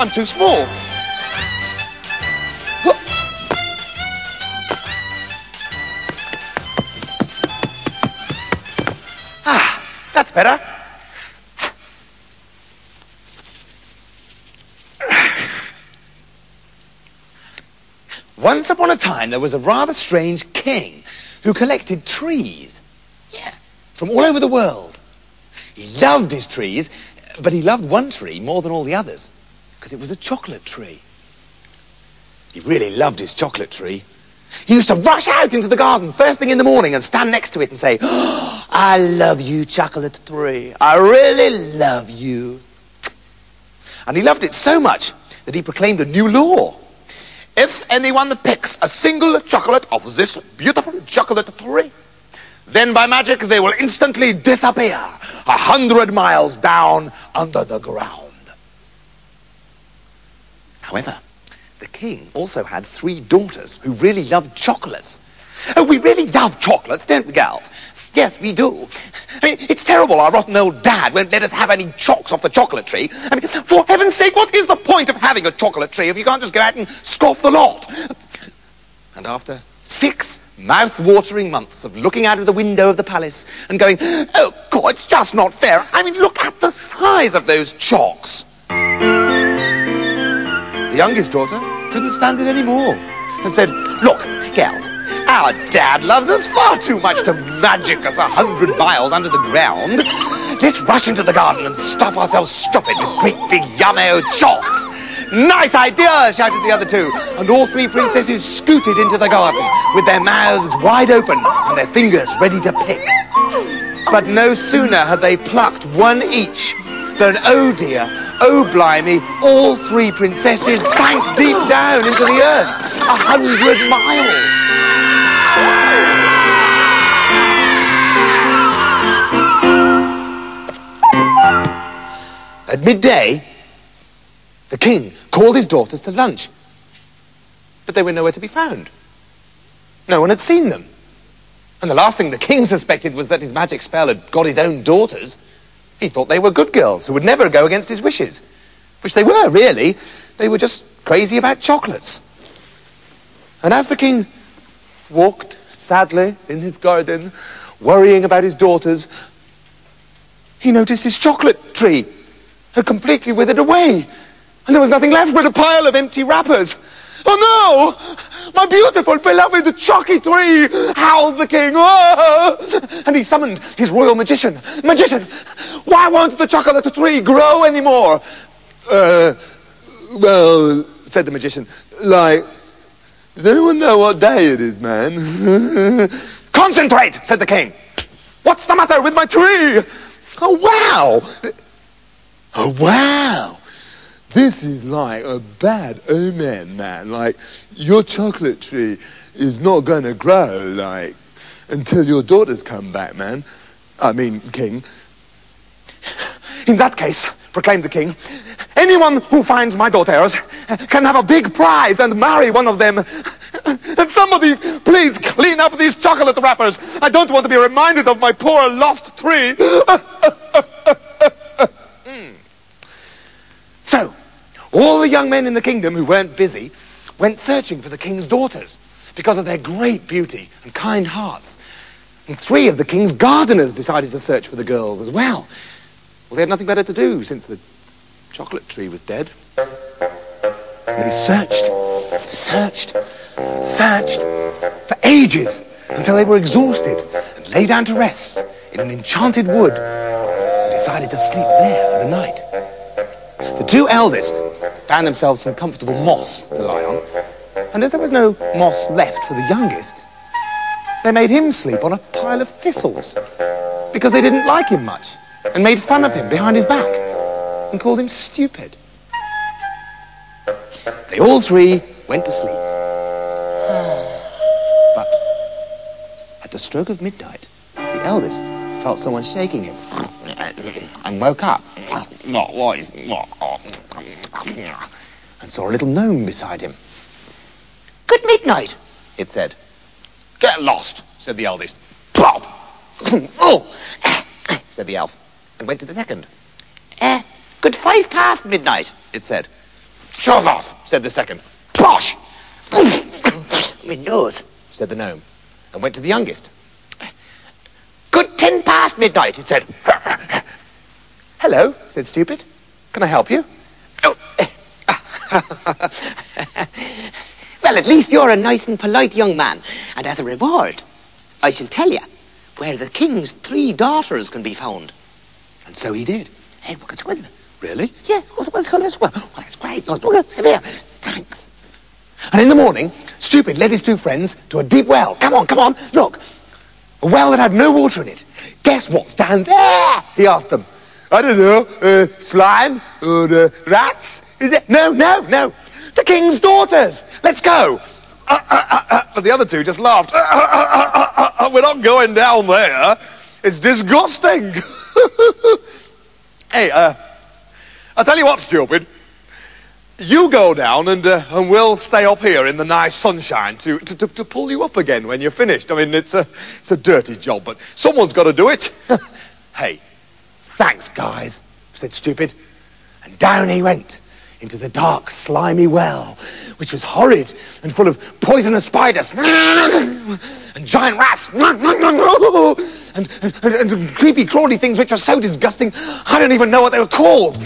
I'm too small. Ah, that's better. Once upon a time, there was a rather strange king who collected trees. Yeah, from all over the world. He loved his trees, but he loved one tree more than all the others, because it was a chocolate tree. He really loved his chocolate tree. He used to rush out into the garden first thing in the morning and stand next to it and say, oh, I love you, chocolate tree. I really love you. And he loved it so much that he proclaimed a new law. If anyone picks a single chocolate of this beautiful chocolate tree, then by magic they will instantly disappear a hundred miles down under the ground. However, the king also had three daughters who really loved chocolates. Oh, we really love chocolates, don't we, girls? Yes, we do. I mean, it's terrible our rotten old dad won't let us have any chocks off the chocolate tree. I mean, for heaven's sake, what is the point of having a chocolate tree if you can't just go out and scoff the lot? And after six mouth-watering months of looking out of the window of the palace and going, oh, God, it's just not fair. I mean, look at the size of those chocks. Youngest daughter couldn't stand it anymore and said, look, girls, our dad loves us far too much to magic us a hundred miles under the ground. Let's rush into the garden and stuff ourselves stupid with great big yummo chalks. Nice idea, shouted the other two, and all three princesses scooted into the garden with their mouths wide open and their fingers ready to pick. But no sooner had they plucked one each than, oh dear, oh blimey, all three princesses sank deep down into the earth, a hundred miles. At midday, the king called his daughters to lunch. But they were nowhere to be found. No one had seen them. And the last thing the king suspected was that his magic spell had got his own daughters. He thought they were good girls who would never go against his wishes. Which they were, really. They were just crazy about chocolates. And as the king walked sadly in his garden, worrying about his daughters, he noticed his chocolate tree had completely withered away. And there was nothing left but a pile of empty wrappers. Oh no! My beautiful, beloved chalky tree! howled the king. Oh! And he summoned his royal magician. Magician, why won't the chocolate tree grow anymore? Uh, well, said the magician, like, does anyone know what day it is, man? Concentrate, said the king. What's the matter with my tree? Oh, wow! Oh, wow! This is like a bad omen, man. Like, your chocolate tree is not going to grow, like, until your daughters come back, man. I mean, king. In that case, proclaimed the king, anyone who finds my daughters can have a big prize and marry one of them. And somebody, please clean up these chocolate wrappers. I don't want to be reminded of my poor lost tree. So, all the young men in the kingdom who weren't busy went searching for the king's daughters because of their great beauty and kind hearts. And three of the king's gardeners decided to search for the girls as well. Well, they had nothing better to do since the chocolate tree was dead. And they searched, searched, searched for ages until they were exhausted and lay down to rest in an enchanted wood and decided to sleep there for the night. The two eldest found themselves some comfortable moss to lie on, and as there was no moss left for the youngest, they made him sleep on a pile of thistles because they didn't like him much and made fun of him behind his back and called him stupid. They all three went to sleep. But at the stroke of midnight, the eldest felt someone shaking him and woke up and saw a little gnome beside him. Good midnight, it said. Get lost, said the eldest. Plop! oh, said the elf, and went to the second. Eh, good five past midnight, it said. Shove off, said the second. Bosh! My nose. said the gnome, and went to the youngest. Good ten past midnight, it said. Hello, said Stupid. Can I help you? Well, at least you're a nice and polite young man. And as a reward, I shall tell you where the king's three daughters can be found. And so he did. Hey, look, it's with me. Really? Yeah, well, well, well, well, well, that's great. Look, look, come here. Thanks. And in the morning, Stupid led his two friends to a deep well. Come on, come on, look. A well that had no water in it. Guess what's down there? He asked them. I don't know, uh, slime or uh, rats? Is it? No, no, no. The king's daughters. Let's go. Uh, uh, uh, uh, but the other two just laughed. Uh, uh, we're not going down there. It's disgusting. hey, I'll tell you what, stupid. You go down and, and we'll stay up here in the nice sunshine to, to, to, to pull you up again when you're finished. I mean, it's a, it's a dirty job, but someone's got to do it. hey, thanks, guys, said Stupid. And down he went into the dark, slimy well, which was horrid and full of poisonous spiders and giant rats and, and, and, creepy, crawly things which were so disgusting, I don't even know what they were called.